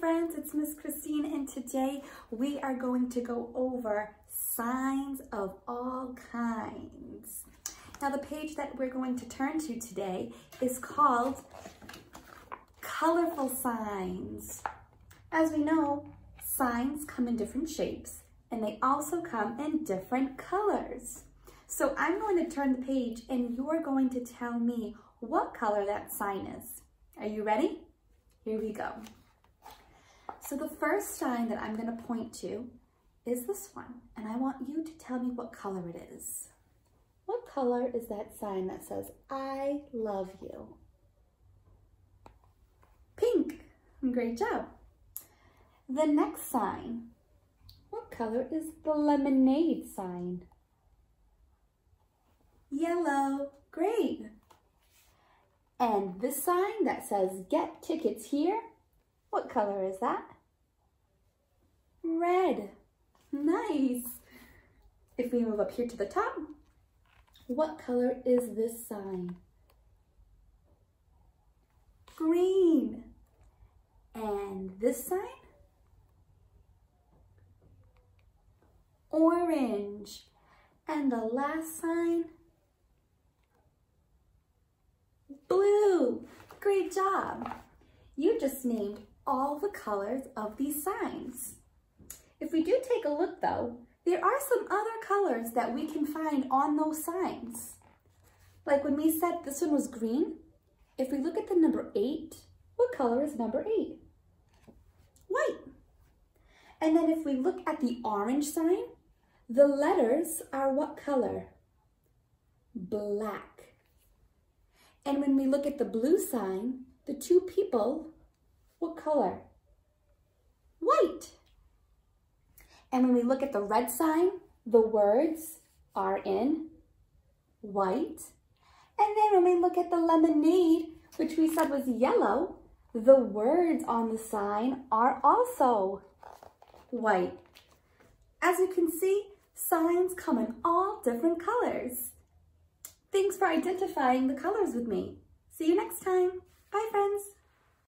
friends, it's Miss Kristine and today we are going to go over signs of all kinds. Now the page that we're going to turn to today is called Colorful Signs. As we know, signs come in different shapes and they also come in different colors. So I'm going to turn the page and you're going to tell me what color that sign is. Are you ready? Here we go. So the first sign that I'm gonna point to is this one, and I want you to tell me what color it is. What color is that sign that says, I love you? Pink, great job. The next sign, what color is the lemonade sign? Yellow, great. And this sign that says get tickets here, what color is that? Red. Nice. If we move up here to the top, what color is this sign? Green. And this sign? Orange. And the last sign? Blue. Great job. You just named all the colors of these signs. If we do take a look though, there are some other colors that we can find on those signs. Like when we said this one was green, if we look at the number eight, what color is number eight? White. And then if we look at the orange sign, the letters are what color? Black. And when we look at the blue sign, the two people, what color? White. And when we look at the red sign, the words are in white. And then when we look at the lemonade, which we said was yellow, the words on the sign are also white. As you can see, signs come in all different colors. Thanks for identifying the colors with me. See you next time. Bye, friends.